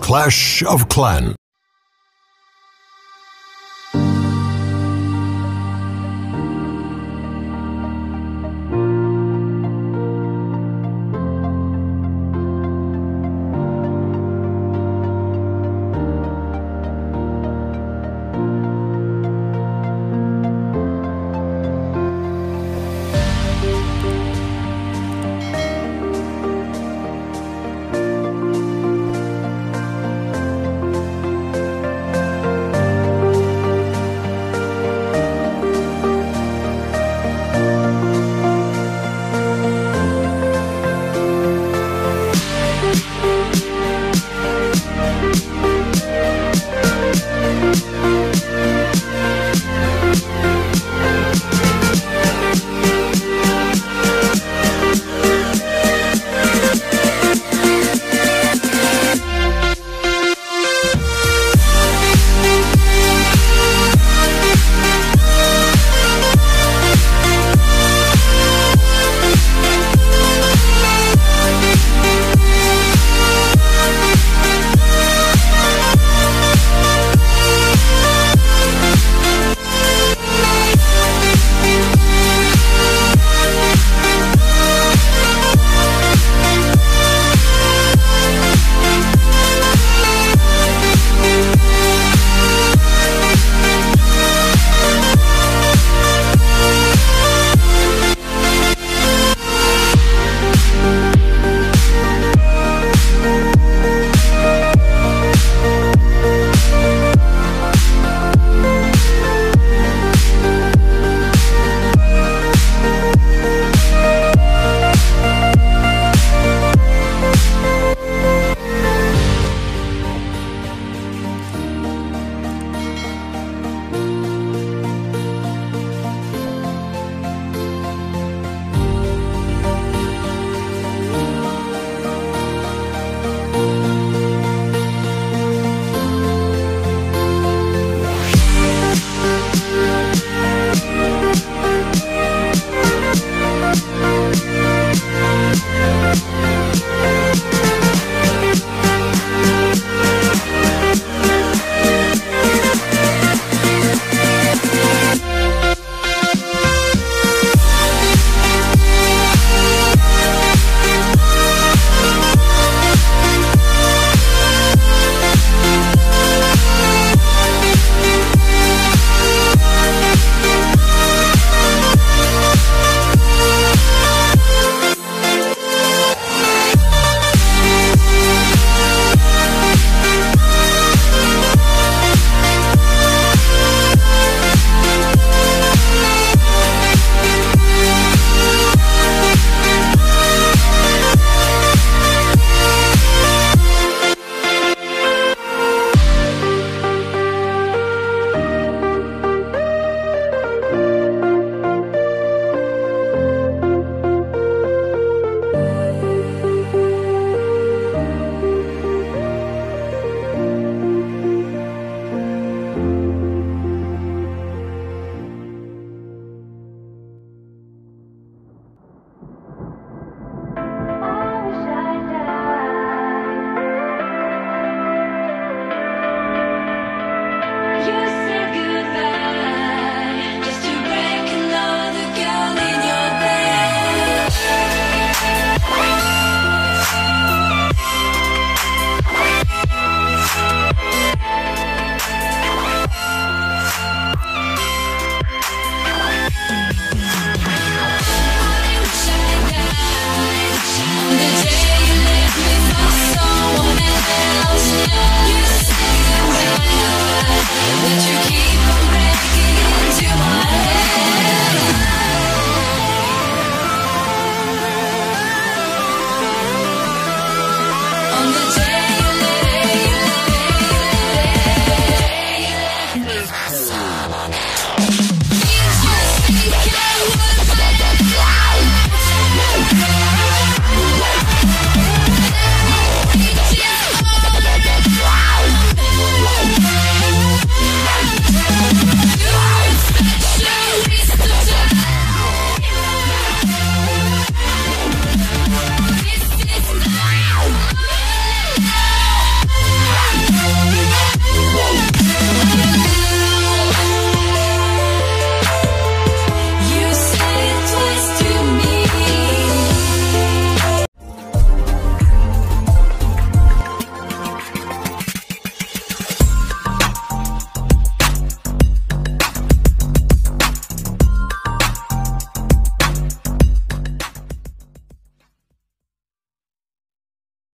Clash of Clan